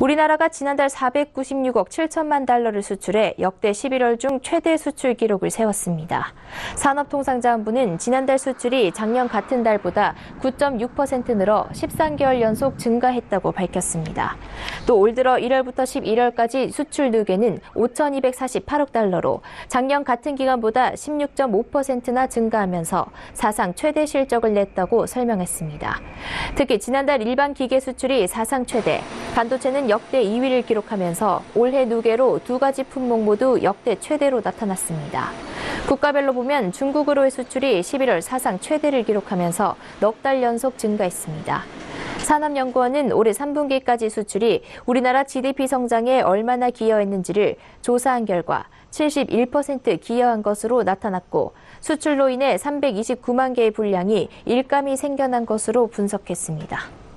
우리나라가 지난달 496억 7천만 달러를 수출해 역대 11월 중 최대 수출 기록을 세웠습니다. 산업통상자원부는 지난달 수출이 작년 같은 달보다 9.6% 늘어 13개월 연속 증가했다고 밝혔습니다. 또 올 들어 1월부터 11월까지 수출 누계는 5,248억 달러로 작년 같은 기간보다 16.5%나 증가하면서 사상 최대 실적을 냈다고 설명했습니다. 특히 지난달 일반 기계 수출이 사상 최대, 반도체는 역대 2위를 기록하면서 올해 누계로 두 가지 품목 모두 역대 최대로 나타났습니다. 국가별로 보면 중국으로의 수출이 11월 사상 최대를 기록하면서 넉 달 연속 증가했습니다. 산업연구원은 올해 3분기까지 수출이 우리나라 GDP 성장에 얼마나 기여했는지를 조사한 결과 71% 기여한 것으로 나타났고 수출로 인해 329만 개의 분량이 일감이 생겨난 것으로 분석했습니다.